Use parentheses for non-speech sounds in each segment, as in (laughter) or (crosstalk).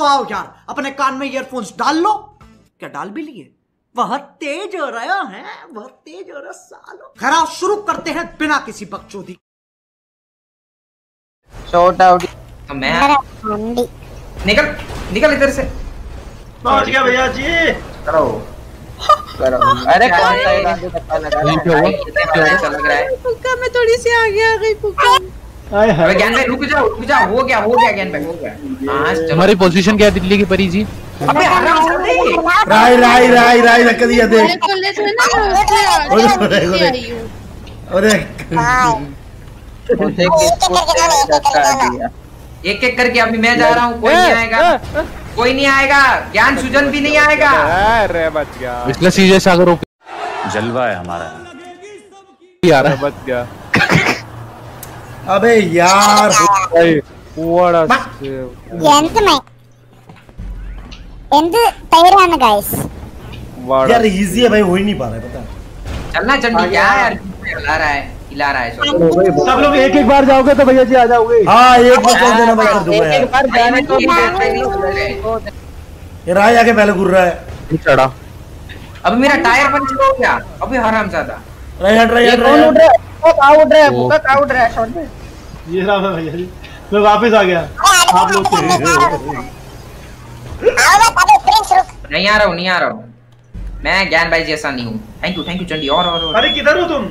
तो आओ यार अपने कान में ईयरफोन्स डाल लो। क्या डाल भी लिए? बहुत तेज हो रहा है बहुत तेज हो रहा सालो। खराब शुरू करते हैं बिना किसी बकचोदी। शॉर्ट आउट तो मैं निकल निकल इधर से। पहुँच गया भैया जी। करो। करो। अरे कौन सा लगा रहा है? लग रहा पुक्का मैं थोड़ी सी आगे आ गई पुक्का हाय। अबे हाय ज्ञान भाई रुक जाओ रुक जाओ हो गया हो गया ज्ञान भाई हो गया। हाँ हमारी पोजीशन क्या है दिल्ली की परी जी अबे हराम राय राय राय राय धक्का दिया देख। कॉलेज में ना अरे एक एक करके अभी मैं जा रहा हूँ कोई नहीं आएगा। कोई नहीं आएगा ज्ञान सुजन भी नहीं आएगा। अरे बच गया। पिछले सीजे सागर जलवा है हमारा। आ रहा है। बच गया। अबे यार what a എന്ത് എന്ത് പേരാണ് ഗൈസ് यार इजी है भाई हो ही नहीं पा रहा है पता चलना चंडी क्या यार हिला रहा है हिला रहा है सब लोग एक एक बार जाओगे तो भैया जी आ जाओगे। हाँ एक बार कर देना भाई एक बार जाने तो ये राय आगे पहले घूर रहा है। चढ़ा। अब मेरा टायर पंचर हो गया अभी हराम ज़्यादा राय हट रहा है राय हट। रहा है? कौन का उड़ रहा है? कौन का उड़ रहा है? शॉट में। ये रहा मैं भैया जी मैं वापस आ गया। आप लोग नहीं आ रहा हूँ नहीं आ रहा हूँ। मैं ज्ञान भाई जैसा नहीं हूँ। Thank you thank you Chandi. और और अरे किधर हो तुम?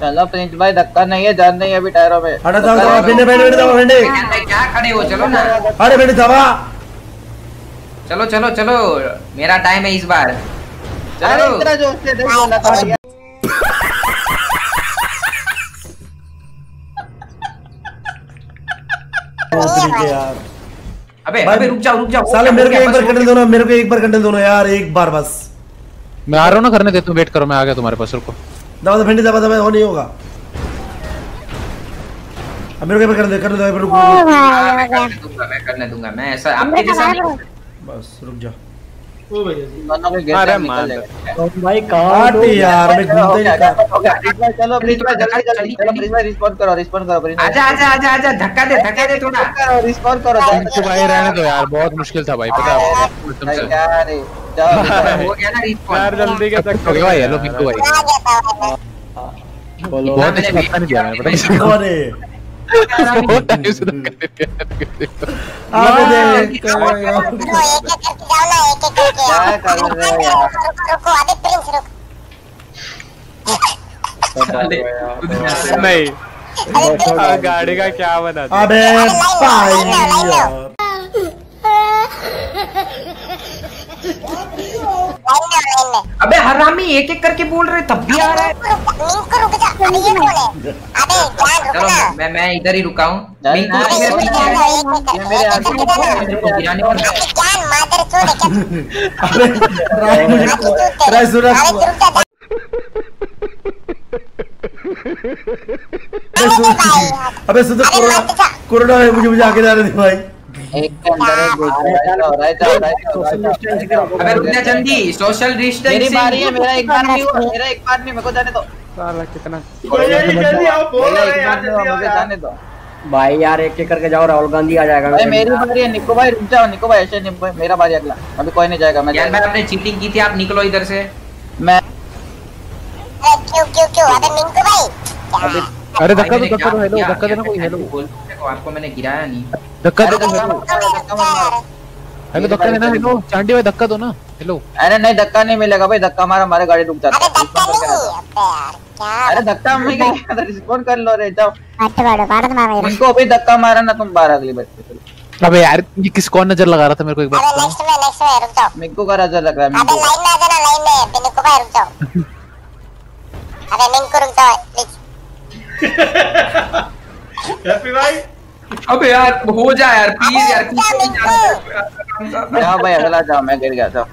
चलो प्रिंस भाई धक्का नहीं है जान नहीं है अभी टायरों में। हटा जाओ जाओ बेटे बेटे जाओ बेटे क्या खड़े हो? चलो ना। अरे बेटे दबा चलो चलो चलो। मेरा टाइम है इस बार। अरे चलो यार। अबे भाई, अबे रुक जाओ रुक जाओ साले मेरे को एक बार कंडल गया। दो ना मेरे को एक बार कंडल दो ना यार एक बार बस। मैं आ रहा हूँ ना करने दे तुम वेट करो मैं आ गया तुम्हारे पास रुको। दबा दो भिंडी दबा दबा हो नहीं होगा। अब मेरे को एक बार करने दे कर दो एक बार रुक मैं करने दूँगा मैं ऐसा आपके जैसा बस रुक जा अरे गिर मार निकल यार मैं घूमते ही नहीं चलो प्रिंस जल्दी जल्दी चलो रिस्पॉन्ड करो रिस्पॉन्ड करो आजा आजा आजा आजा धक्का दे धक्का दे थोड़ा करो रिस्पॉन्ड करो तो भाई रहने दो यार बहुत मुश्किल था भाई पता है भाई हो गया ना यार जल्दी के हो गया हेलो पिंकू भाई बहुत अच्छा नहीं दिया मैंने पता नहीं कौन है नहीं गाड़ी का क्या बना? अबे भाई अबे हरामी एक एक करके बोल रहे तब भी आ रहा है चलो मैं मैं इधर ही रुका हूँ। अबे मुझे अबे अबे तो कोरोना कोरोना है मुझे मुझे आगे जाने दे भाई अबे सोशल मेरी बारी है, मेरा एक बार हुआ, मेरा एक बार नहीं, मेरे को जाने दो साला कितना जल्दी आओ बोल रहे यार नहीं आओ मुझे जाने दो। भाई यार एक एक करके जाओ राहुल गांधी आ जाएगा भाई मेरी बारी है निको भाई रुक जाओ निको भाई ऐसे नहीं मेरा बारी अगला। अभी कोई नहीं जाएगा मैं भाई जाएगा। आपने चीटिंग की थी आप निकलो इधर से। मैं क्यों क्यों क्यों अरे धक्का भाई, दो धक्का दो हेलो धक्का देना कोई हेलो बोल देखो, आपको मैंने गिराया नहीं। धक्का दो धक्का हेलो मत धक्का हेलो धक्का देना हेलो चांडी भाई धक्का दो ना। हेलो अरे नहीं धक्का नहीं मिलेगा भाई धक्का मारा हमारे गाड़ी रुक जाती है। हूँ। अरे धक्का मिलेगा रिस्पॉन्ड कर लो रे जाओ इनको अभी धक्का मारा ना तुम बाहर अगली बार अबे यार ये किस कौन नज़र लगा रहा था मेरे को एक बार अरे नेक्स्ट में नेक्स्ट में रुक जाओ मिंकू का नज़र लग रहा है अबे लाइन में आ जाना लाइन में बिनु को भाई रुक जाओ अरे मिंकू रुक जाओ हैप्पी भाई अबे यार हो जा यार प्लीज़ यार जाना। जाओ भाई अगला जाओ मैं गिर गया जाओ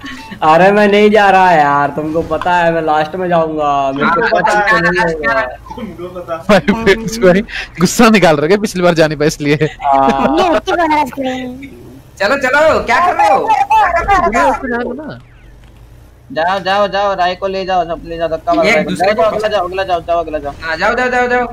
अरे मैं नहीं जा रहा यार तुमको पता है मैं लास्ट में जाऊँगा। मेरे को हाँ, पता हाँ, है नहीं हाँ, होगा। तुमको पता भाई भाई गुस्सा निकाल रहे हैं पिछली बार जाने पाए इसलिए। हाँ, चलो चलो क्या कर रहे हो? हो जाओ जाओ जाओ राय को ले जाओ सब ले जाओ धक्का मारो अगला जाओ अगला जाओ जाओ अगला जाओ। हाँ, जाओ जाओ जाओ जाओ।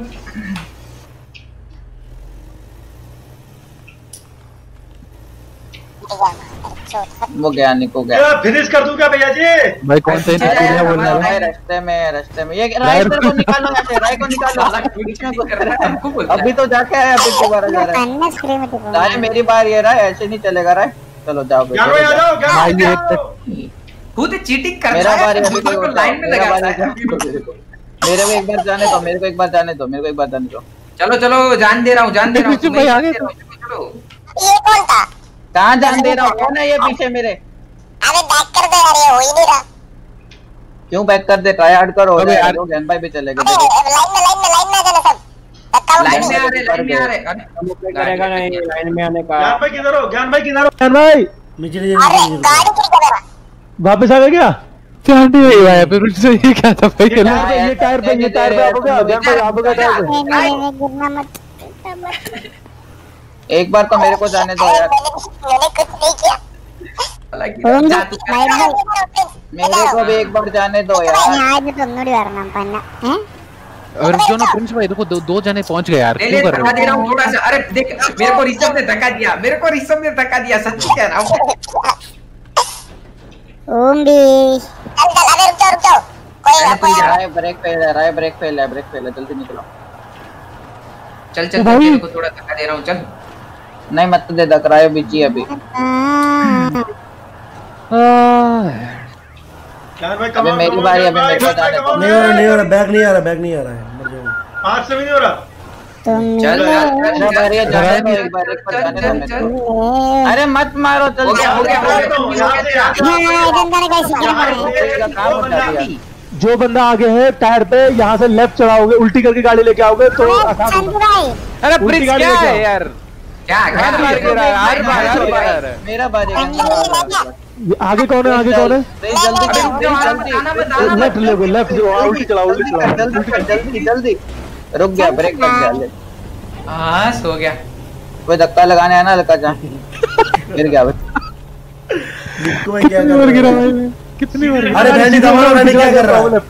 वो गया निको गया। फिनिश कर दूँ क्या भैया जी? भाई कौन सा इंटीरियर (laughs) बोल रहा है रास्ते में रास्ते में। ये राय को निकालो ऐसे राय को निकालो। बीच में घुस रहा है। अभी तो जाके आया अभी दोबारा जा रहा है। राय मेरी बार ये रहा ऐसे नहीं चलेगा राय। चलो जाओ भाई आ जाओ भाई ये खुद चीटिंग कर रहा है अभी दूसरों को तो लाइन में मेरा लगाता बारी है। मेरे को एक बार जाने दो मेरे को एक बार जाने दो मेरे को एक बार जाने दो। चलो चलो जान दे रहा हूँ जान दे रहा हूँ। भाई आगे रहा चलो। ये कौन था? कहाँ जान दे रहा हूँ? है ये पीछे मेरे? अबे बैक कर दे यार ये हो ही नहीं रहा। क्यों बैक कर दे? ट्राई हार्ड करो अबे यार। ज्ञान भाई भी चलेगा अबे लाइन में लाइन में लाइन में आ जाना सब। लाइन में आ रहे लाइन में आ रहे। अरे, करेगा नहीं लाइन में आने का। ज्ञान भाई किधर हो? ज्ञान भाई किधर हो? ज्ञान भाई। नीचे नीचे अरे गाड़ी किसका मेरा। वापस आ गए क्या? ध्यान नहीं है फिर उससे ये क्या था भाई। ये टायर पे ये टायर पे आप हो गया ज्ञान भाई आप हो गया टायर पे। गिरना मत। एक बार तो मेरे को जाने दो यार। मैंने कुछ नहीं किया। जा मेरे को भी एक बार जाने दो यार। यहाँ तो नोड़ी वरना पन्ना हैं? और जो ना प्रिंस भाई देखो दो दो जने पहुँच गए यार। ले ले क्यों कर रहे रहा हो थोड़ा सा। अरे देख मेरे को ऋषभ ने धक्का दिया। मेरे को ऋषभ ने धक्का दिया सच्ची कह रहा हूँ। ओम भी। चल चल अबे रुक जाओ रुक जाओ कोई ना कोई राय ब्रेक फेल है राय ब्रेक फेल है ब्रेक फेल है। जल्दी निकलो। चल चल मेरे को थोड़ा धक्का दे रहा हूँ चल। नहीं मत दे दक राय बीची अभी अबे कमाल मेरी बारी, अभी मेरे को जाने दो। नहीं हो रहा नहीं हो रहा बैग नहीं आ रहा बैग नहीं आ रहा है मर जाऊँगा आज से भी नहीं हो रहा चल यार है, जाने दो एक बार एक बार जाने दो अरे मत मारो चल हो गया हो गया हो गया। हाँ दो जो बंदा आगे है टायर पे यहाँ से लेफ़्ट चढ़ाओगे उल्टी करके गाड़ी लेके आओगे तो अरे गाड़ी क्या है यार क्या क्या हर बार हर बार। मेरा बारी है, आगे कौन है? आगे कौन है? जल्दी। लेफ़्ट ले लेफ़्ट जो उल्टी चलाओ उल्टी चलाओ। जल्दी जल्दी जल्दी। रुक गया ब्रेक लग गया ले। हाँ सो गया। कोई धक्का लगाने आना लगा जा गिर गया भाई क्या कितनी कर बार रहा गिरा है कितनी बार? अरे बहनी दबाओ मैंने क्या कर रहा है?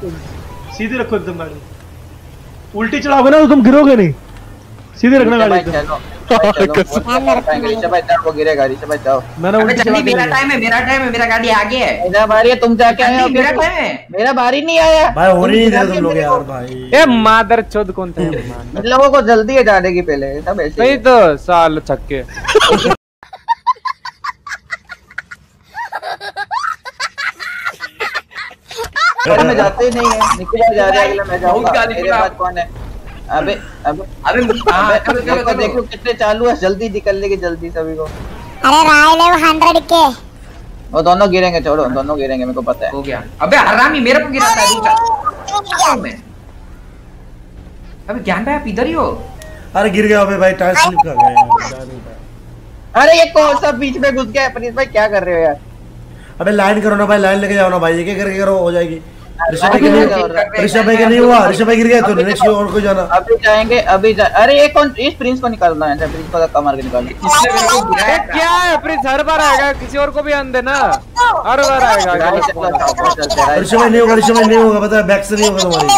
सीधी रखो एकदम गाड़ी। उल्टी चलाओगे ना तो तुम गिरोगे नहीं। सीधे रखना गाड़ी भाई को। चलो भाई, चलो, बहुत मेरे पाएँगे, ऋषभ भाई जाओ, वो गिरेगा ऋषभ भाई जाओ मैंने अबे उल्टी जल्दी चला के मेरा टाइम है मेरा टाइम है मेरा गाड़ी आगे है मेरा बारी है तुम जाके आए मेरा टाइम है मेरा बारी नहीं आया भाई होने नहीं तुम लोग यार भाई. ए मादर चोद कौन था इन लोगों को जल्दी है जाने की पहले सब ऐसे वही ही तो साल छक्के। मैं जाते ही नहीं है निकल जा रहा है अगला मैं जाऊँगा। मेरे बाद कौन है? अबे अबे अबे हाँ देखो कितने चालू है जल्दी निकलने की जल्दी सभी को। अरे राय ले वो हंड्रेड के वो दोनों गिरेंगे छोड़ो दोनों गिरेंगे मेरे को पता है। हो गया। अबे हरामी मेरे को गिरा था दूसरा मैं अबे ज्ञान भाई आप इधर ही हो? अरे गिर गया अबे भाई टायर स्लिप कर गया पाया। अरे ये कौन सा बीच में घुस गया? प्लीज़ भाई क्या कर रहे हो यार? अबे लाइन करो ना भाई लाइन लेके जाओ ना भाई एक एक करके करो हो जाएगी। ऋषभ भाई अभी नहीं के हुआ ऋषभ भाई गिर गया तो नेक्स्ट और कोई जाना। अभी जाएँगे अभी जा... अरे ये कौन इस प्रिंस को निकालना है प्रिंस को धक्का मार के निकालना इसने मेरे को गिराया था। क्या? है प्रिंस हर बार आएगा किसी और को भी आन देना। हर बार आएगा हैं। ऋषभ भाई नहीं होगा ऋषभ भाई नहीं होगा पता बैक से नहीं होगा में हो तुम्हारी।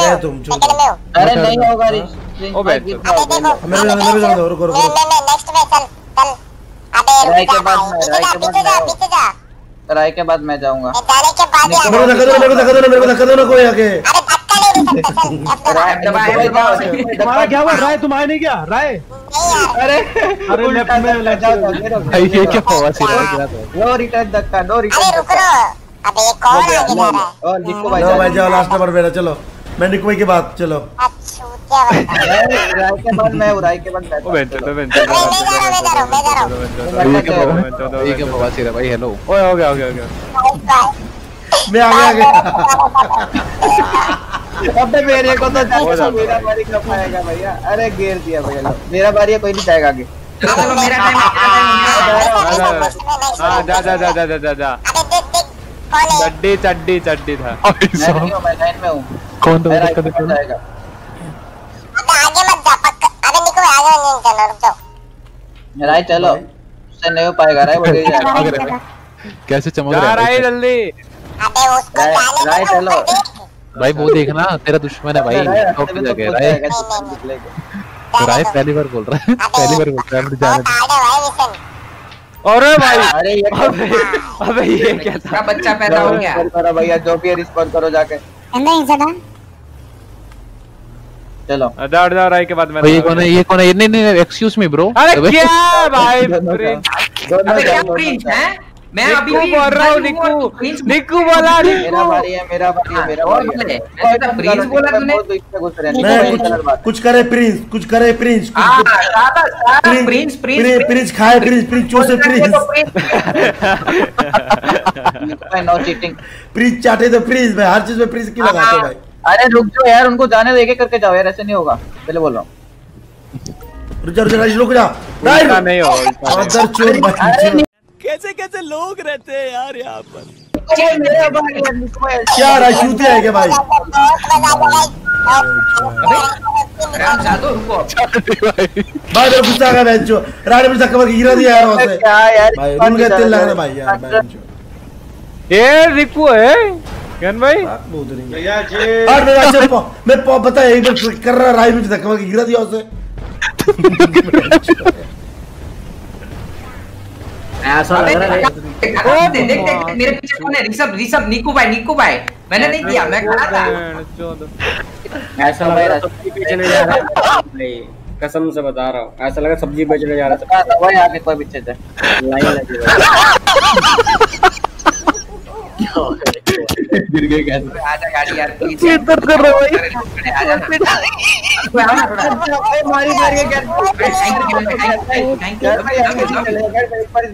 गए तुम छोड़ अरे नहीं होगा मेरे जाने दो रुको रुको। नेक्स्ट में चल चल। अबे राय के बाद में, राय पीछे के जा बाद राय के बाद मैं जाऊँगा। मैं जाने के बाद मेरे को धक्का दो मेरे को धक्का दो मेरे को धक्का दो ना कोई आके। अरे धक्का नहीं सकता (laughs) राय तुम्हारा क्या हुआ? राय तुम आए नहीं क्या? राय? नहीं यार अरे अरे लेफ़्ट में जाओ, भाई ये। क्या गिरा था नो रिटर्न धक्का नो अरे रिटर्न रुक रो अबे ये कौन आगे जा रहा है? और निको भाई जाओ लास्ट नंबर मेरा चलो। मैं निको भाई के बाद चलो। अच्छा। क्या राय के बाद मैं हूँ, राय के बाद मैं बेंच तो बेंच मैं जा रहा हूँ मैं जा रहा हूँ मैं जा। रहा हूँ ये क्या हुआ ये क्या हुआ सीधा भाई हेलो ओए हो गया हो गया हो गया मैं आगे आगे अबे मेरे को तो जाओ मेरा बारी। कब आएगा भैया अरे गिर दिया भैया लो। मेरा बारी है कोई नहीं जाएगा आगे चलो चलो मेरा टाइम है। है हाँ जा जा जा जा जा जा है चड्डी चड्डी चड्डी था? मैं हूँ लाइन में हूँ कौन बाद जाएगा अबे आगे मत जा पक्का अबे निको चलो रुक जाओ राय चलो उससे नहीं हो पाएगा राय बढ़ जाएगा कैसे चमक रहा है? राय जल्दी। अबे उसको जाने राय चलो भाई वो देखना तेरा दुश्मन है भाई। टॉप पे लगे राय राय पहली बार बोल रहा है पहली बार बोल रहा है मुझे जाने अरे भाई अरे ये अबे, अबे ये क्या था? बच्चा पैदा हो गया। भाई जो भी रिस्पोंड करो जाके। नहीं सदा चलो। अदा अदा राय के बाद मैं ये कौन है ये कौन है? नहीं नहीं एक्सक्यूज मी ब्रो अरे क्या भाई (laughs) प्रिंस अबे क्या प्रिंस है? मैं अभी भी बोल रहा हूँ हूँ, प्रिंस बोला मेरा भाई है मेरा भाई है मेरा और भाई है। तो प्रिंस बोला तूने? हैं। निको बात कुछ कुछ करे प्रिंस कुछ करे प्रिंस हाँ प्रिंस प्रिंस प्रिंस प्रिंस खाए प्रिंस प्रिंस चूसे प्रिंस तो प्रिंस है। निको नो चीटिंग प्रिंस चाटे तो प्रिंस (laughs) भाई हर चीज़ में प्रिंस क्यों लगाते हो। भाई। अरे रुक जाओ यार उनको जाने दो एक एक करके जाओ यार ऐसे नहीं होगा। पहले बोल रहा हूँ। रुक जा रुक जा रुक जा। नहीं हो अदर चोर भाई कैसे कैसे लोग रहते हैं यार यहाँ पर? है क्या रहा चूते है क्या भाई? रुको। भाई। गुस्सा आ गया बहन चो रानी पर के गिरा दिया यार वहाँ से। क्या यार भाई रूल का तेल लग रहा भाई यार ये (laughs) रिक्कू है? ज्ञान भाई? बात बहुत रही भैया जी। और मेरा से मैं पता है एक बार कर रहा राई में धक्का मार के गिरा दिया उसे। ऐसा लग रहा है देख देख देख मेरे पीछे कौन है? ऋषभ ऋषभ निकू भाई निकू भाई मैंने नहीं किया मैं खड़ा था। ऐसा लग रहा सब्ज़ी बेचने जा रहा है। भाई कसम से बता रहा हूँ ऐसा लगा सब्ज़ी बेचने जा रहा हाँ, वही आगे कोई पीछे से था लाइन लगी भाई गिर गए कैसे? आजा गाड़ी यार ये दर्द कर रहा है भाई। आजा मारी मारी के कर thank you thank you thank you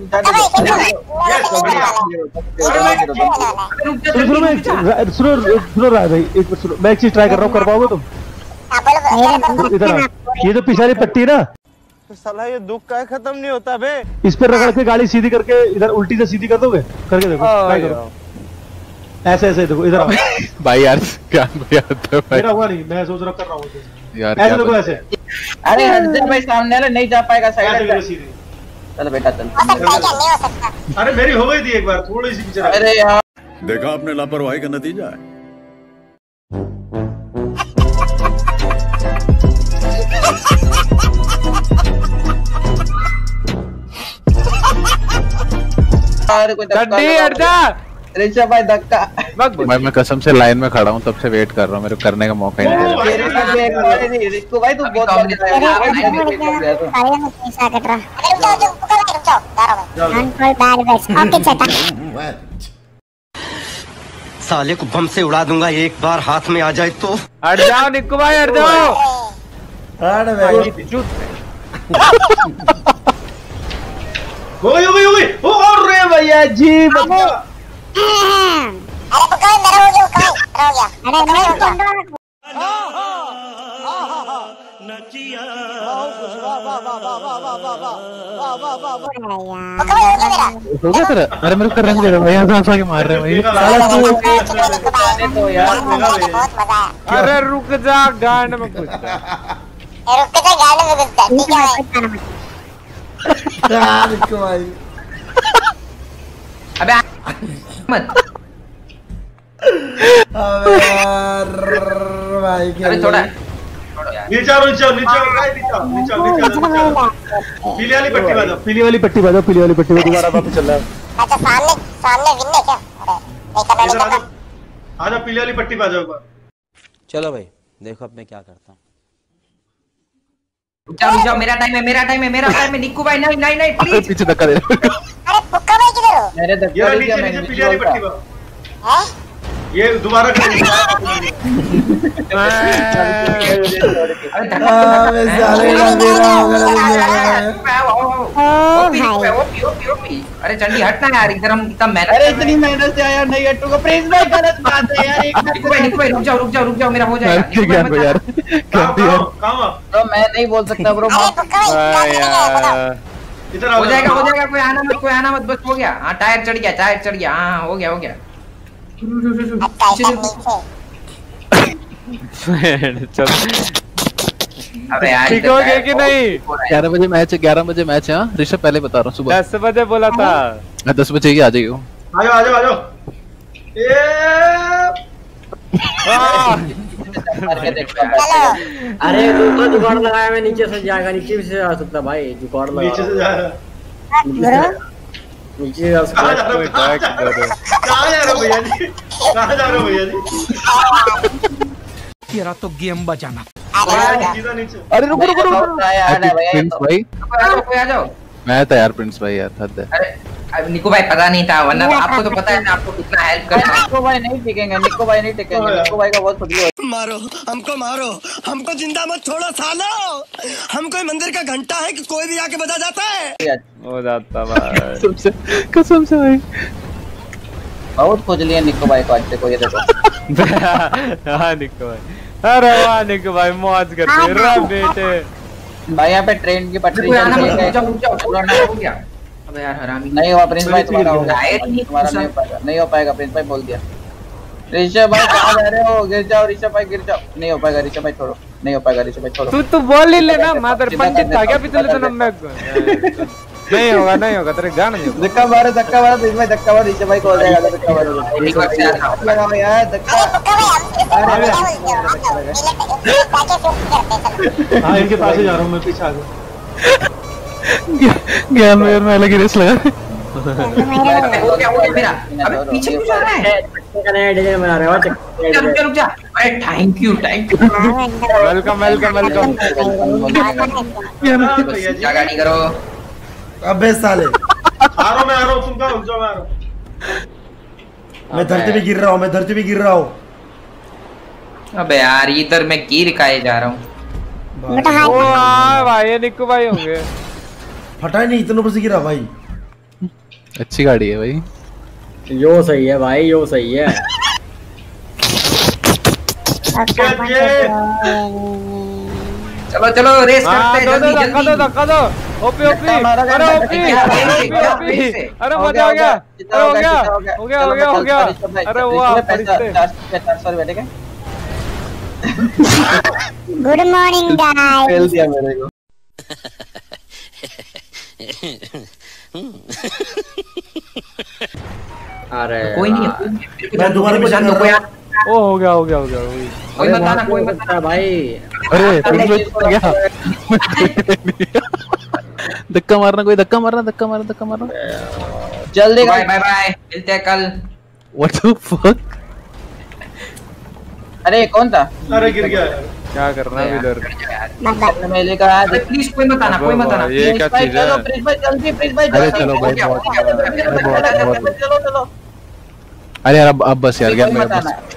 सुनो। सुनो मैं एक- सुनो सुनो राय भाई एक सुनो। मैं एक चीज़ ट्राई कर रहा हूँ कर पाओगे तुम? इधर ये जो पिछाड़ी पट्टी है ना साला ये दुख का खत्म नहीं होता बे। इस पर रगड़ के गाड़ी सीधी करके इधर उल्टी से सीधी कर दोगे? करके देखो ट्राई करो। ऐसे ऐसे देखो इधर आओ। (laughs) भाई यार क्या यार तो भाई। मेरा हुआ नहीं मैं सोच रहा कर रहा हूँ यार ऐसे देखो ऐसे। अरे हट जा भाई सामने वाला नहीं जा पाएगा साइड चल बेटा चल। अरे मेरी हो गई थी एक बार थोड़ी सी पीछे अरे यार। देखा आपने लापरवाही का नतीजा? है अरे कोई हट जा। ऋषभ भाई धक्का। भाई मैं कसम से लाइन में खड़ा हूँ तब से वेट कर रहा हूँ मेरे को करने का मौका ही नहीं भाई तू बहुत तो। साले को बम से उड़ा दूँगा एक बार हाथ में आ जाए तो। हट जाओ निक्कू भाई हट जाओ। भाई हो। गई हो गई हो गई ओ अरे भैया जी बच्चा हो गया तेरा अरे मेरे को करने नहीं दे रहा भाई यहाँ से हंसा के मार रहे हैं भाई साला तू तो यार अरे रुक जा गांड में कुछ यार इसको भाई अबे मत अबे यार भाई क्या अरे थोड़ा नीचे आओ नीचे आओ नीचे आओ भाई, नीचे आओ नीचे आओ नीचे आओ, पीली वाली पट्टी बजाओ पीली वाली पट्टी बजाओ पीली वाली पट्टी में दोबारा वापस चल रहा है अच्छा सामने सामने विन है क्या? अरे नहीं करना नहीं आ करना जाओ आ जाओ पीली वाली पट्टी बजाओ एक बार। चलो भाई देखो अब मैं क्या करता हूँ। जाओ जाओ मेरा टाइम है मेरा टाइम है मेरा टाइम है निक्कू भाई नहीं नहीं नहीं अरे प्लीज़ पीछे (laughs) धक्का दे। अरे धक्का भाई किधर हो मेरे धक्का रहा, दे दिया नीचे मैंने नीचे पीछे वाली पट्टी पर हाँ? ये दोबारा कर अरे धक्का अबे साले हूँ मेरा हो गया ओपी ओपी ओपी ओपी अरे चंडी हटना यार इधर हम इतना मेहनत अरे इतनी मेहनत से आया नहीं हटूँगा प्रिंस भाई गलत बात है यार एक भाई निक्कू भाई रुक जाओ रुक जाओ रुक जाओ मेरा हो जाएगा। यार निक्कू भाई, ज्ञान को मत- यार तो मैं नहीं बोल सकता ब्रो। है इधर हो जाएगा हो जाएगा कोई आना मत कोई आना मत बस हो गया। हाँ टायर चढ़ गया टायर चढ़ गया हाँ हाँ, हो गया हो गया। (laughs) चल। ठीक हो गया कि नहीं? ग्यारह बजे मैच है ग्यारह बजे मैच है हाँ? ऋषभ पहले बता रहा हूँ सुबह। दस बजे बोला था। मैं दस बजे ही आ जाइए आ जाओ आ जाओ आ जाओ ए! करके देखता हूँ चलो अरे जुगाड़ लगाया मैं नीचे से जाएगा नीचे से जा सकता भाई जुगाड़ लगा नीचे से जा रहा। है। नीचे जा रहे। हो कहाँ जा रहे हो? कहाँ जा रहे हो भैया जी? कहाँ जा रहे हो भैया जी? तेरा तो गेम बजाना। अरे रुको रुको रुको। प्रिंस भाई। आ जाओ कोई आ जाओ। मैं था यार प्रिंस भाई यार हद है निको भाई पता नहीं था वरना आपको तो पता है ना आपको कितना हेल्प करना है। निको भाई नहीं टिकेंगे निको भाई नहीं टिकेंगे निको भाई का बहुत हो मारो हमको मारो हमको ज़िंदा मत छोड़ो सालो। हम कोई मंदिर का घंटा है कि कोई भी आके बजा जाता है? हो जाता भाई। कसम से कसम से भाई। बहुत खुजली लिया निको भाई को आज से कोई देखो। (laughs) हाँ निको भाई। अरे वाह निको भाई मौज करते रहा बेटे। भाई यहाँ पे ट्रेन की पटरी चल रही है। हो अबे यार हरामी। नहीं हुआ प्रिंस भाई तुम्हारा हो। गया नहीं तुम्हारा नहीं हो पाएगा नहीं हो पाएगा प्रिंस भाई बोल दिया। ऋषभ भाई कहाँ जा रहे हो? गिर जाओ ऋषभ भाई गिर जाओ। नहीं हो पाएगा ऋषभ भाई छोड़ो। नहीं हो पाएगा ऋषभ भाई छोड़ो। तू तू बोल ही लेना मादर पंडित था क्या पिछले जन्म में नहीं होगा नहीं होगा तेरे गान नहीं होगा। धक्का मारो धक्का मारो प्रिंस भाई धक्का मारो ऋषभ भाई को जाएगा धक्का मारो। आता हूँ। यार धक्का। हाँ इनके पास ही जा रहा हूँ मैं पीछे आ गया ज्ञान में अलग ही रेस लगा। अबे हो गया मेरा अबे पीछे क्यों जा रहा है का नया डिज़ाइन बना रहे हो रुक रुक जा रुक जा अरे thank you thank you welcome welcome welcome क्या गाड़ी करो। अबे साले आ रहा मैं आ रहा हूँ तुम कहाँ रुक जाओ मैं आ रहा हूँ मैं धरती पे गिर रहा हूँ मैं धरती पे गिर रहा हूँ। अबे यार इधर मैं गिर काहे जा रहा हूँ। ओ हाँ भाई ये निक्कू भाई होंगे। फटा नहीं इतने ऊपर से गिरा भाई। अच्छी गाड़ी है भाई। यो सही है भाई यो सही है। (laughs) चलो चलो रेस हाँ, करते हैं जल्दी जल्दी। दो धक्का दो। OP OP. अरे ओपी ओपी अरे मज़ा आ गया। अरे हो गया हो गया हो गया हो गया। अरे वाह ट्रांसफ़र बैठे क्या गुड मॉर्निंग गाइस खेल दिया मेरे को। अरे कोई नहीं मैं दोबारा पहचान लूँगा यार ओ हो गया हो गया हो गया हो कोई मत आना कोई मत अच्छा भाई अरे गया धक्का मारना कोई धक्का मारना धक्का मारना धक्का मारना जल्दी बाय बाय बाय मिलते हैं कल व्हाट द फक अरे कौन था अरे गिर गया क्या करना है इधर मेले का अरे प्लीज़ कोई मत आना कोई मत आना ये क्या चीज़ है चलो प्रिंस भाई जल्दी प्रिंस भाई अरे जल्दी। चलो भाई बहुत गया, हो गया, हो गया, हो गया, चलो चलो अरे यार अब अब बस यार अब आना बस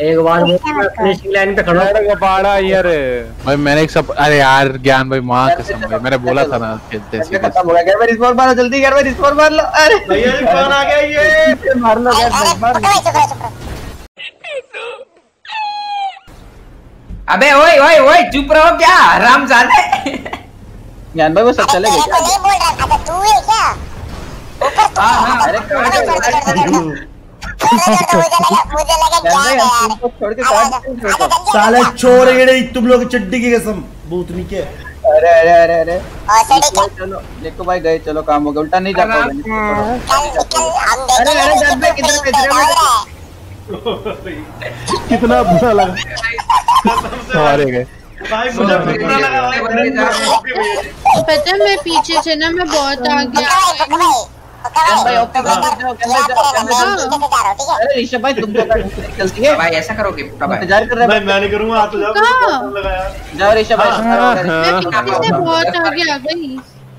एक बार फिनिशिंग लाइन पे खड़ा को पाड़ा यार भाई मैंने एक सब अरे यार ज्ञान भाई माँ कसम भाई मैंने बोला था ना खेलते खत्म हो गया भाई मारो जल्दी भाई मार लो अरे भैया जी कौन आ गया ये मार लो मार चुप रहो अबे ओए ओए ओए चुप रहो क्या आराम जाने ज्ञान भाई वो सब चले गए तेरे को नहीं बोल रहा था तू है क्या ऊपर तू हाँ, हाँ, अरे साले छोड़ गए तुम लोग चड्डी की कसम भूतनी के अरे अरे अरे अरे चलो देखो भाई गए चलो काम हो गया उल्टा नहीं जाता अरे अरे जब मैं किधर किधर में कितना बुरा लगा सारे गए पता मैं पीछे से ना, मैं बहुत आगे आ गया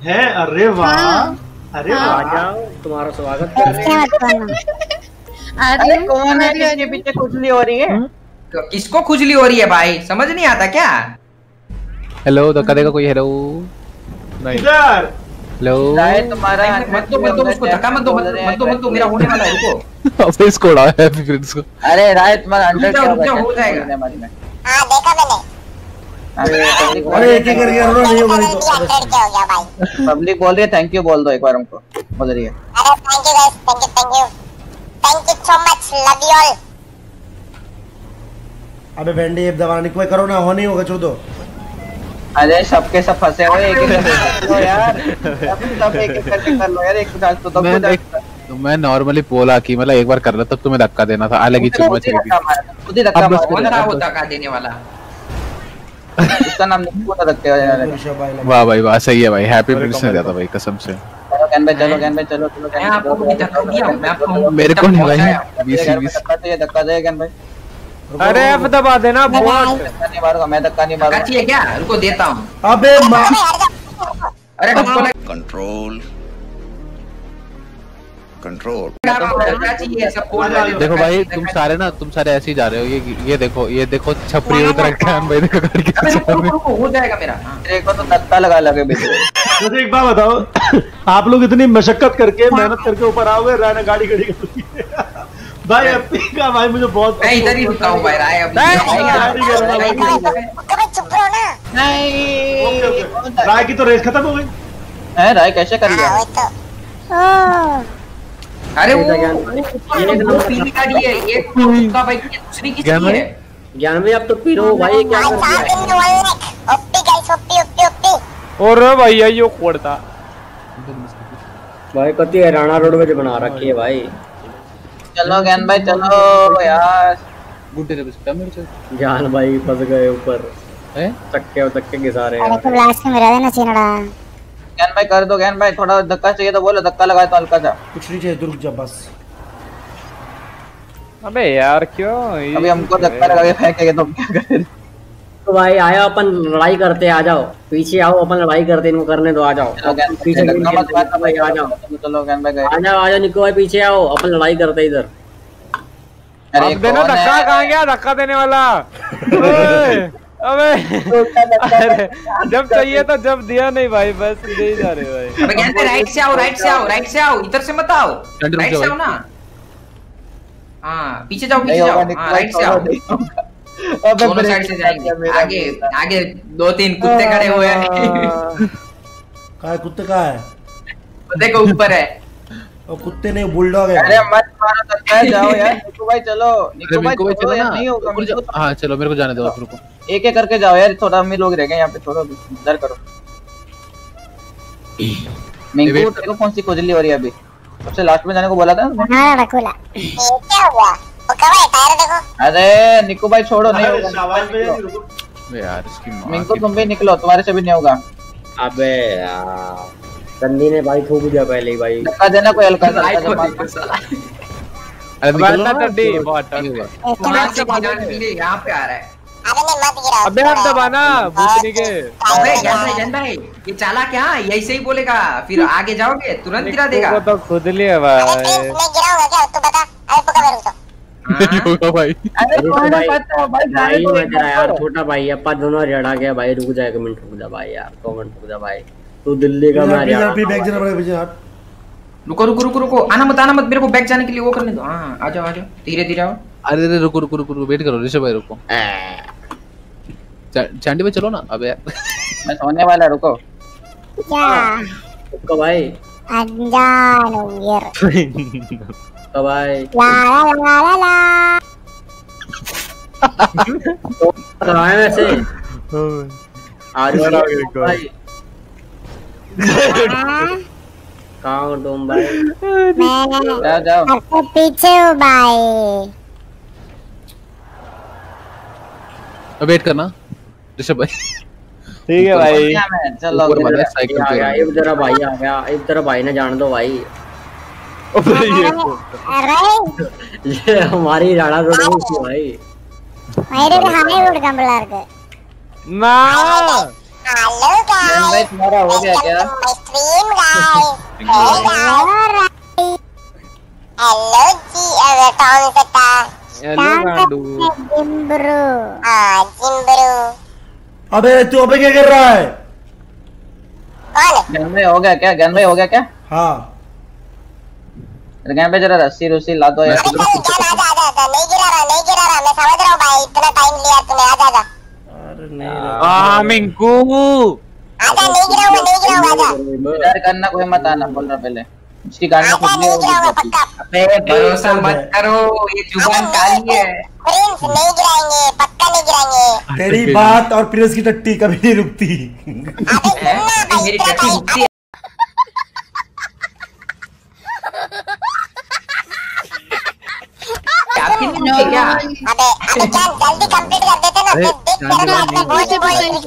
है। अरे वाह अरे तुम्हारा स्वागत अरे कौन है इसके पीछे खुजली हो रही है? हम्म? तो किसको खुजली हो रही है भाई? समझ नहीं आता क्या? हेलो तो करेगा कोई हेलो नहीं। हेलो राय तुम्हारा मत दो मत दो उसको धक्का मत दो मत दो, मत दो मेरा होने वाला है रुको अब इसको उड़ाया है फ्रेंड्स को अरे राय तुम्हारा रुक जाओ, हो जाएगा। हमारी में हाँ देखा मैंने अरे अरे एक एक करके रोना नहीं होगा नहीं तो क्या हो गया भाई पब्लिक बोल रही है थैंक यू बोल दो एक बार हमको बोल रही है अरे thank you guys thank you thank you thank you so much love you all अबे वेंडी अब दबा निको करो ना हो नहीं होगा छोड़ दो अरे सबके सब फंसे हुए एक एक करके कर लो यार सब सब एक एक करके कर लो यार एक तो तब मैं एक तो मैं नॉर्मली बोला कि मतलब एक बार कर रहा तब तुम्हें धक्का देना था। अलग ही चुम्मा खुद ही धक्का मारा खुद ही धक्का मारा। कौन रहा होता का देने वाला। उसका नाम नहीं बोल सकते हो यार। वाह भाई वाह सही है भाई। हैप्पी प्रिंस ने दिया था भाई कसम से। चलो कैन भाई चलो कैन भाई चलो चलो मैं आपको भी धक्का दिया मैं आपको मेरे को नहीं भाई मेरे बीस घर में बीस। धक्का चाहिए धक्का कैन भाई। अरे एफ़ दबा देना बहुत धक्का नहीं मारूँगा मैं धक्का मारूँगा। चाहिए क्या? रुको देता हूँ। अबे अरे कंट्रोल कंट्रोल हो। देखो भाई तुम सारे ना तुम सारे ऐसे ही जा रहे हो ये ये देखो ये देखो छपरी उधर रखा है भाई देखो गाड़ी के हो जाएगा मेरा। हाँ। तेरे को तो धक्का लगा लगे में वैसे एक बात बताओ आप लोग इतनी मशक्कत करके मेहनत करके ऊपर आओगे रायना गाड़ी खड़ी कर दी। है। भाई एपी का भाई मुझे बहुत मैं इधर ही रुका हूँ भाई राय अभी। रहा चुप रहो ना। ओके। राय की तो रेस खत्म हो गई। है राय कैसे कर लिया? हाँ तो। अरे वो ये पीली गाड़ी है भाई दूसरी किसकी ज्ञान भाई? है। ज्ञान में अब तो पीरो भाई क्या कर one lakh OP guys OP OP OP. और यो खोड़ता। भाई कति हरियाणा रोड में बना रखी है भाई। चलो ज्ञान भाई चलो यार। गुड्डे रे बिस्कुट मेरे चल। ज्ञान भाई फंस गए ऊपर। हैं? चक्के चक्के घिसा रहे अरे हैं तो लास्ट में मेरा देना सीनड़ा ज्ञान भाई कर दो ज्ञान भाई थोड़ा धक्का चाहिए तो बोलो धक्का लगाए तो हल्का सा। कुछ नहीं चाहिए रुक जा बस। अबे यार क्यों? अभी हमको धक्का लगा के फेंकेंगे तो हम क्या करें? तो भाई आया अपन लड़ाई करते आ जाओ। पीछे आओ अपन लड़ाई करते इनको करने दो आ जाओ। पीछे धक्का मत मारना भाई आ जाओ। चलो, आ जाओ आ जाओ निको भाई पीछे आओ। अपन लड़ाई करते इधर। अरे देना धक्का? कहाँ गया? धक्का देने वाला। अबे। अरे जब चाहिए तो जब दिया नहीं भाई बस दे ही जा रहे भाई। अबे पे राइट से आओ राइट से आओ राइट से आओ इधर से मत आओ। राइट से आओ ना। हाँ पीछे जाओ पीछे जाओ। निको हाँ राइट से आओ। अबे दोनों साइड से जाएँगे। आगे आगे दो तीन कुत्ते खड़े हुए हैं। (laughs) कहा है कुत्ते कहा है? कुत्ते को ऊपर है। और कुत्ते नहीं बुलडॉग है। अरे मत मारो धक्का है, जाओ यार। निको भाई चलो। निको भाई मेरे चलो चलो यार नहीं होगा हाँ चलो मेरे को जाने दो आप रुको। तो एक एक करके जाओ यार थोड़ा हम लोग रह गए यहाँ पे छोड़ो अभी, इधर करो. तेरे को कौन सी खुजली हो रही है अभी? सबसे लास्ट में जाने को बोला था ना? हाँ रखूला ये क्या हुआ? ओ टायर देखो। अरे निको भाई छोड़ो नहीं होगा। यार इसकी माँ मिंकू तुम भी निकलो तुम्हारे से भी नहीं होगा। अबे यार संदी ने भाई थूक दिया पहले ही भाई। धक्का देना कोई हल्का (laughs) सा अरे निकलो अबे ना, टड्डी, बहुत नहीं होगा। इसके वहाँ बाद से गिराने के लिए यहाँ पे आ रहा है। अरे नहीं मत गिराओ अबे आप दबाना भूतनी के। अबे भाई ये चाला क्या? यही से ही बोलेगा फिर आगे जाओगे तुरंत गिरा देगा। तो खुद लिया भाई। गिराऊँगा क्या? तू बता। अरे पका मेरे को नहीं (laughs) होगा भाई। अरे कौन पता भाई। भाई दो मैं एक तेरा यार छोटा भाई अपा दोनों गया भाई रुक जा एक मिनट रुक जा भाई यार दो मिनट रुक जा भाई। तू दिल्ली का मैं जाना पड़ेगा रुको रुको रुको रुको आना मत आना मत मेरे को बैक जाने के लिए वो करने दो। हाँ आ जाओ आ जाओ धीरे धीरे आओ। अरे अरे रुको रुको रुको वेट करो ऋषभ भाई रुको। चांडी भाई चलो ना अबे यार। मैं सोने वाला रुको। क्या? रुको भाई। अनजान उयर रुको (laughs) भाई ला ला ला ला ला कहाँ है वैसे आज हो। भाई कहाँ हो तुम भाई मैं जाओ जाओ आपके पीछे हूँ भाई अब वेट करना। ऋषभ भाई। ठीक है भाई। चलो साइकिल आ गया तेरा भाई आ गया। तेरा भाई ने जान दो भाई। अबे ये अरे ये हमारी हरियाणा रोड में थी भाई। मेरे भी हाई रोड के ना। हेलो ज्ञान भाई तुम्हारा हो गया क्या? स्ट्रीम गाइस हेलो हेलो जी अरे कौन सा हेलो गांडू जिम्ब्रू हाँ जिम्ब्रू अबे तू अबे क्या कर रहा है? कौन? है ज्ञान हो गया क्या? ज्ञान भाई हो गया क्या? हाँ। अरे ज्ञान भाई जरा रस्सी रुस्सी ला दो यार। आजा आजा आजा नहीं गिरा रहा नहीं गिरा रहा मैं समझ रहा हूँ भाई इतना टाइम लिया तूने आजा आजा। अरे नहीं आ मिंकू। आजा नहीं गिरा गिराऊँगा नहीं गिराऊँगा आजा। डर करना कोई मत आना बोल रहा पहले। उसकी गाड़ी में खुद नहीं होगी अबे भरोसा मत करो ये ज़ुबान काली है। प्रिंस नहीं गिराएँगे पक्का नहीं गिराएँगे। तेरी बात और प्रिंस की टट्टी कभी नहीं रुकती। अबे (laughs) मेरी टट्टी रुकती आपकी भी नो क्या? हाँ, हाँ। अबे अबे (laughs) क्या जल्दी कंप्लीट कर देते ना फिर देख तेरे हाथ में बोली बोली दिख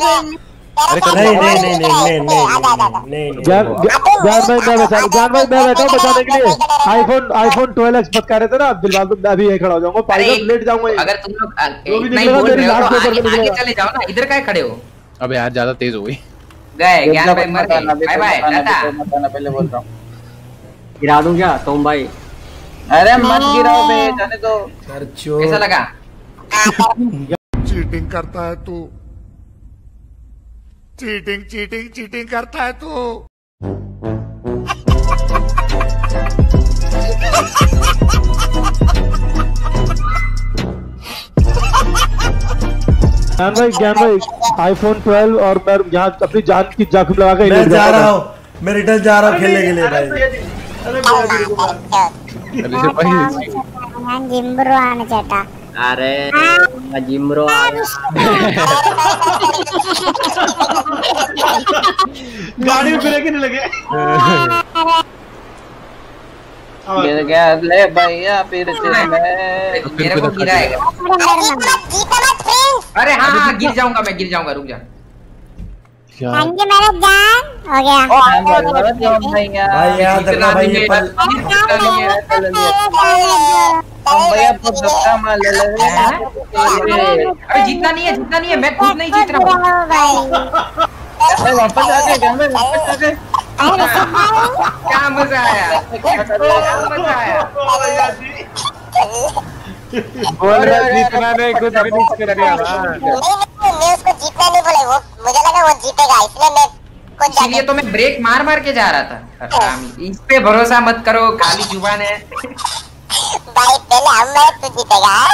आईफोन आईफोन 12 एक्स कर रहे थे ना अभी खड़ा हो जाऊँगा पाइलट लेट जाऊँगा अगर तुम लोग नहीं बोल रहे हो तो आगे चले जाओ ना इधर काहे खड़े हो। अबे यार ज़्यादा तेज हो गई। गए ज्ञान भाई मर गए। Bye bye tata. गिरा दूँ क्या तुम भाई? अरे मत गिराओ बे जाने दो। कैसा लगा? चीटिंग करता है तू। चीटिंग चीटिंग चीटिंग करता है तू। ज्ञान भाई ज्ञान भाई आईफोन 12 और मैं यहाँ अपनी जान की जाकुम लगा के मैं जा रहा हूँ। मैं रिटर्न जा रहा हूँ खेलने के लिए भाई। ऋषभ भाई ജിംബ്രു ആണ് ചേട്ടാ अरे जिमरो आ गाड़ी में ब्रेक ही नहीं लगे गिर गया ले भैया फिर से मैं मेरे को गिराएगा अरे हाँ हाँ गिर जाऊंगा मैं गिर जाऊंगा रुक जा थैंक यू मेरा जान। हो गया। भाई याद रखना भाई ये पल भैया बहुत धक्का मार ले ले अरे जीतना नहीं है जीतना नहीं है मैं खुद नहीं जीत रहा हूँ। अरे वापस आ गए ज्ञान भाई वापस आ गए। क्या? मज़ा आया? क्या मज़ा आया? बोल रहा जीतना नहीं खुद फिनिश कर दिया ना मैं उसको जीतना नहीं बोले वो मुझे लगा वो जीतेगा इसलिए मैं कुछ इसीलिए तो मैं ब्रेक मार मार के जा रहा था। इस पे भरोसा मत करो काली ज़ुबान है। भाई पहले हम मैं तू जीतेगा हाँ?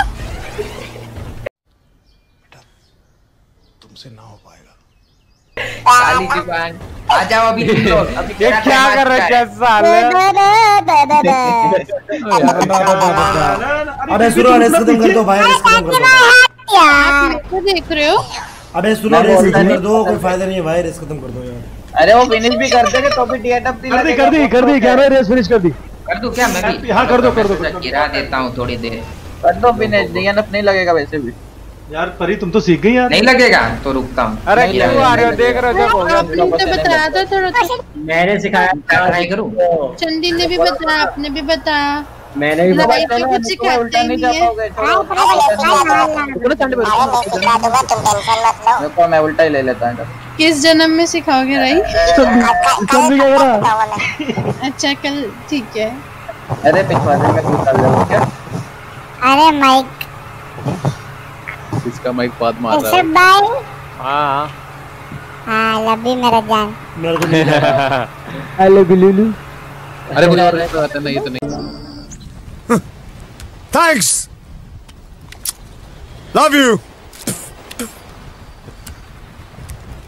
काली ज़ुबान। आ जाओ अभी तुम लोग अभी ये क्या कर रहा साले? अबे सुनो रेस खत्म कर दो भाई रेस खत्म कर दो यार। तो देख रहे हो। अबे सुनो रेस खत्म कर दो कोई फ़ायदा नहीं है भाई रेस खत्म कर दो यार। अरे वो फिनिश भी कर देंगे तो भी टीएटअप कर दी कर दी कर दी भाई रेस फिनिश कर दी। कर दूँ क्या मैं भी? हाँ, कर दो, कर दो, गिरा देता हूँ थोड़ी देर। कर दो फिनिश डीएनएफ नहीं लगेगा वैसे भी। यार परी तुम तो सीख गई यार। नहीं लगेगा तो रुकता हूँ अरे क्यों आ रहे हो? देख रहे हो हो। आपने तो बताया था थोड़ा तो मैंने सिखाया ट्राई करूँ? चंदी ने भी बताया आपने भी बताया। मैंने भी बताया तो कुछ सिखाते नहीं है। जाओगे अरे मैं सिखा दूँगा तुम टेंशन मत लो। देखो मैं उल्टा ही ले लेता हूँ। किस जन्म में सिखाओगे राई चंदी क्या कर रहा। अच्छा कल ठीक है। अरे पिछवा से मैं पूछ रहा क्या अरे माइक। इसका माइक बात मार रहा है। भाई हाँ। हाँ लव यू मेरा जान। मेरे को आई लव यू लुलु अरे मुझे और ऐसा आता नहीं तो नहीं। थैंक्स लव यू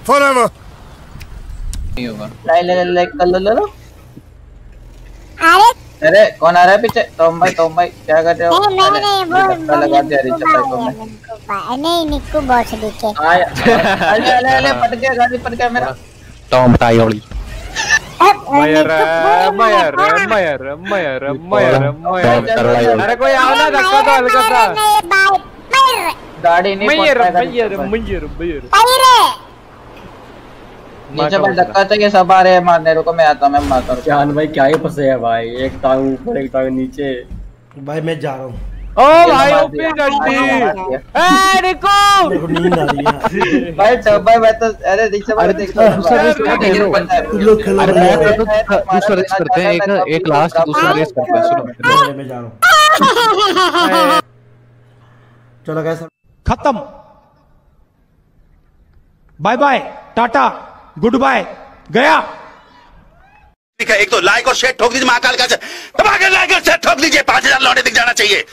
फॉरएवर नहीं होगा। ले ले ले ले कर लो ले लो। अरे अरे कौन आ रहा है पीछे तोम भाई तोम भाई क्या कर रहे हो नहीं मैं नहीं वो अरे, धक्का लगा दिया निक्कू ऋषभ भाई को भाई है, मैं निक्कू भाई नहीं निक्कू बॉस दिखे आया अरे अरे अरे पट गया गाड़ी पट गया मेरा टॉम टायोली मयर मयर मयर मयर मयर मयर अरे कोई आओ ना धक्का तो हल्का सा गाड़ी नहीं पहुँच मयर पाएगा मयर नीचे मयर मयर नीचे भाई धक्का चाहिए सब आ रहे हैं मारने रुको मैं आता मैं मारता हूँ। जान भाई क्या ही फंसे है भाई एक टांग ऊपर एक टांग नीचे। भाई मैं जा रहा हूँ। ओ भाई ओपी डंडी ए निको! नींद आ रही है। भाई तो भाई मैं तो अरे नीचे भाई देख अरे, दूसरा रेस करते हैं लोग। तुम लोग खेलो मैं मैं तो दूसरा रेस करते हैं एक एक लास्ट दूसरा रेस करते हैं सुनो मैं जा रहा हूँ। चलो खत्म। Bye bye tata. Good bye, गया। एक तो लाइक और शेयर ठोक दीजिए महाकाल का लाइक और शेयर ठोक दीजिए, पाँच हज़ार लौटे दिख जाना चाहिए।